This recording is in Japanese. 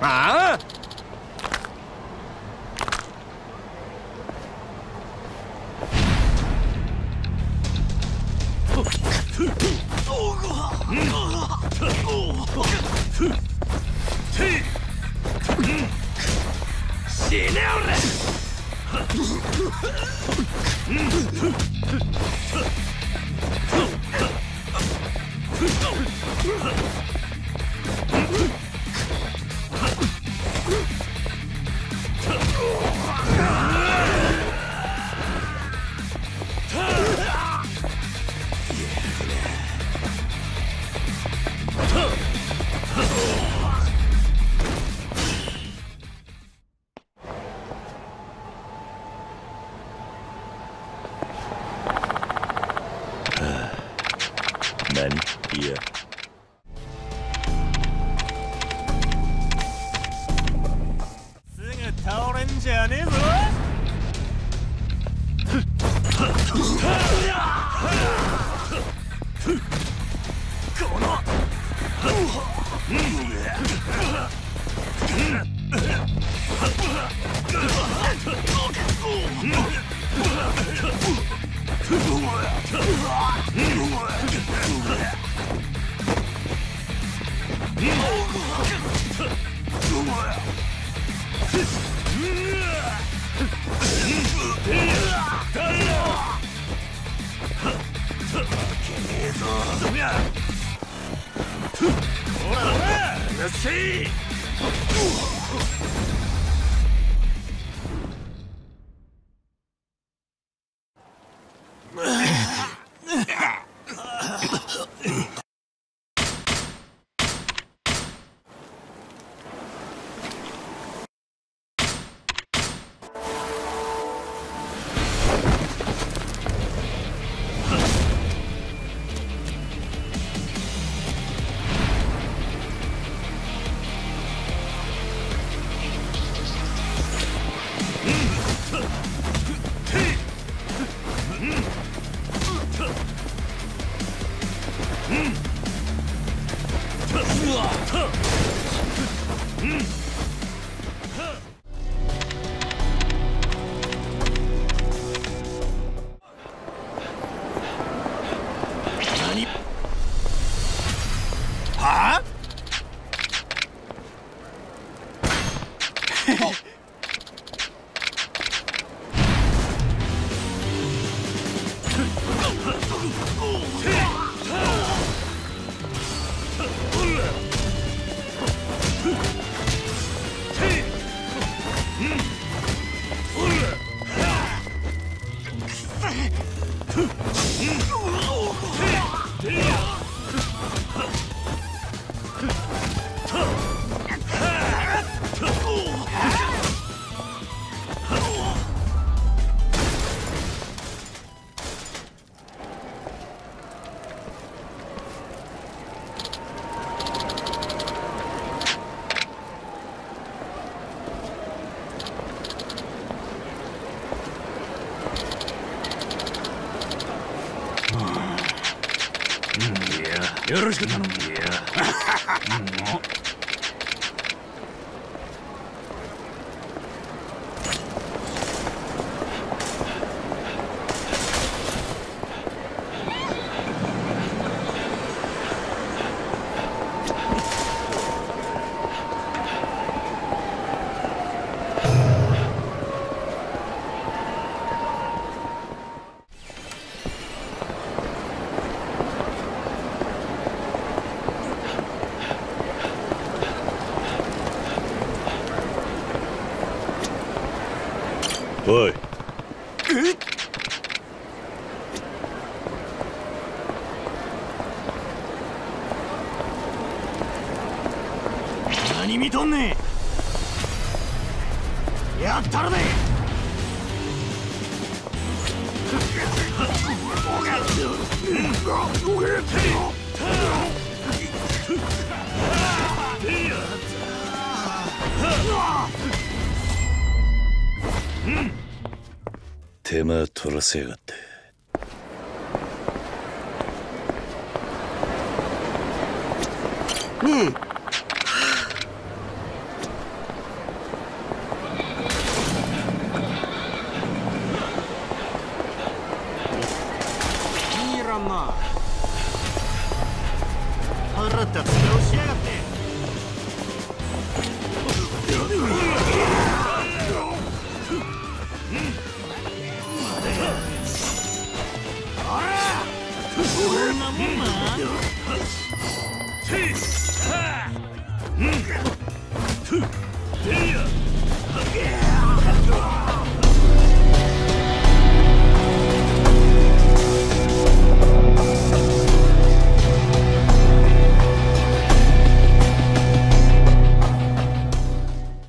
あ。あ死ね何いやよっし。ゃいはあよろしく頼むいやおい。何見とんねん。やったるで 手間取らせやがって。うん。腹立つ顔しやがって Yeah!